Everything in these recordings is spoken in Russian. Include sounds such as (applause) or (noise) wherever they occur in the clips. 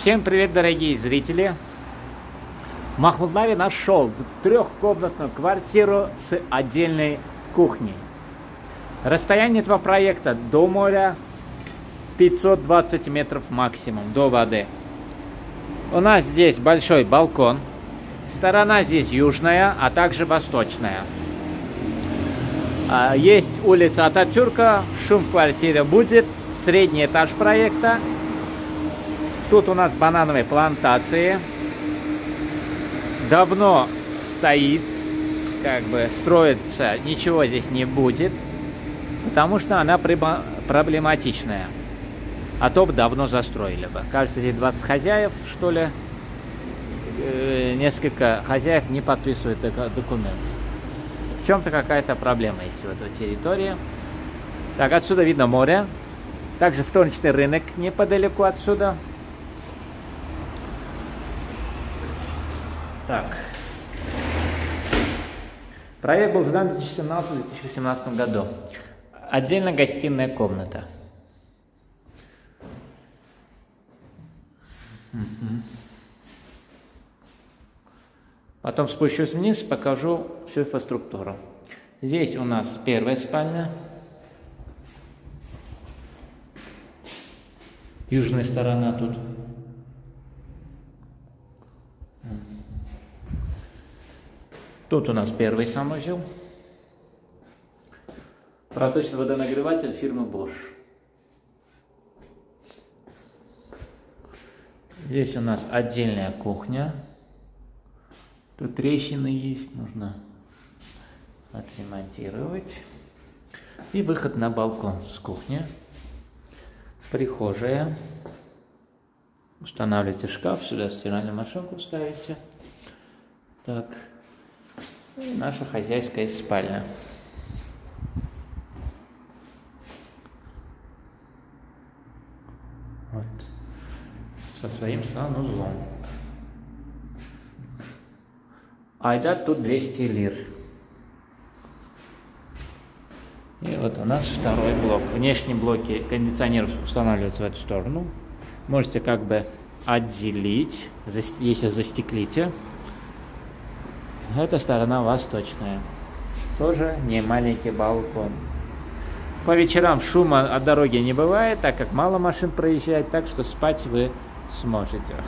Всем привет, дорогие зрители! В нашел трехкомнатную квартиру с отдельной кухней. Расстояние этого проекта до моря 520 метров максимум, до воды. У нас здесь большой балкон. Сторона здесь южная, а также восточная. А, есть улица Ататюрка, шум в квартире будет, средний этаж проекта. Тут у нас банановые плантации. Давно стоит, как бы строится, ничего здесь не будет, потому что она проблематичная. А то бы давно застроили бы. Кажется, здесь 20 хозяев, что ли. Э, несколько хозяев не подписывают документ чем-то какая-то проблема есть в этой территории. Так, отсюда видно море. Также вторничный рынок неподалеку отсюда. Так. Проект был сдан в 2017-2018 году. Отдельно гостиная комната. Потом спущусь вниз, покажу всю инфраструктуру. Здесь у нас первая спальня. Южная сторона тут. Тут у нас первый санузел. Проточный водонагреватель фирмы Bosch. Здесь у нас отдельная кухня. Тут трещины есть, нужно отремонтировать. И выход на балкон с кухни. Прихожая. Устанавливаете шкаф, сюда стиральную машинку ставите. Так. И наша хозяйская спальня. Вот. Со своим санузлом. Айда тут 200 лир. И вот у нас второй блок. Внешние блоки кондиционеров устанавливаются в эту сторону. Можете как бы отделить, если застеклите. Эта сторона восточная. Тоже не маленький балкон. По вечерам шума от дороги не бывает, так как мало машин проезжает, так что спать вы сможете. (laughs)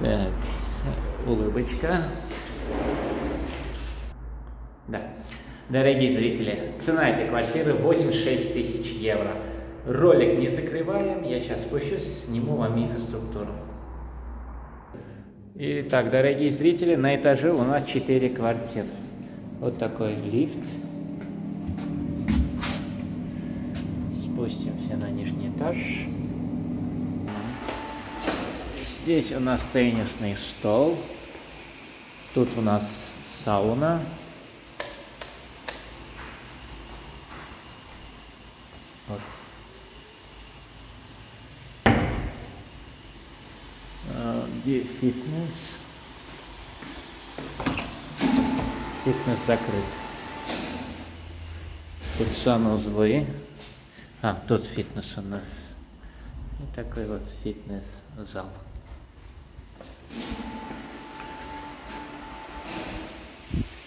Так, улыбочка. Да. Дорогие зрители, цена этой квартиры 86 тысяч евро. Ролик не закрываем, я сейчас спущусь, сниму вам инфраструктуру. Итак, дорогие зрители, на этаже у нас 4 квартиры. Вот такой лифт. Спустимся на нижний этаж. Здесь у нас теннисный стол. Тут у нас сауна. Вот. Где фитнес? Фитнес закрыт. Тут санузлы. А, тут фитнес у нас. И такой вот фитнес-зал.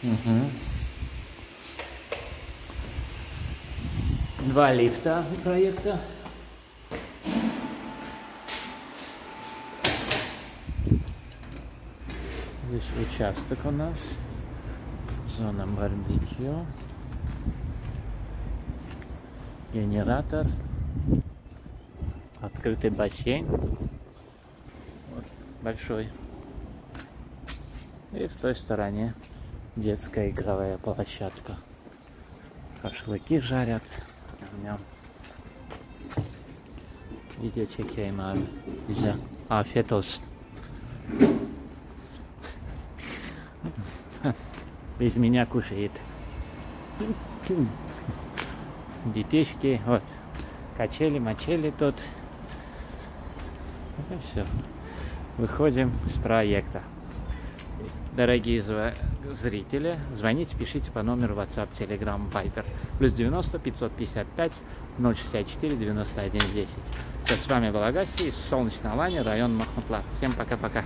Угу. Два лифта проекта. Здесь участок у нас. Зона барбекю. Генератор. Открытый бассейн. Вот, большой. И в той стороне детская игровая площадка. Шашлыки жарят. Dniem. Widzicie, jakie mamy, że afiyet olsun. (laughs) Без меня кушает. Детишки, вот, качели, мочели тут. И все. Выходим с проекта. Дорогие зрители, звоните, пишите по номеру WhatsApp, Telegram, Viber. Плюс 90 555 064 91 10. С вами был Агаси из Солнечной Алани, район Махмутлар. Всем пока-пока.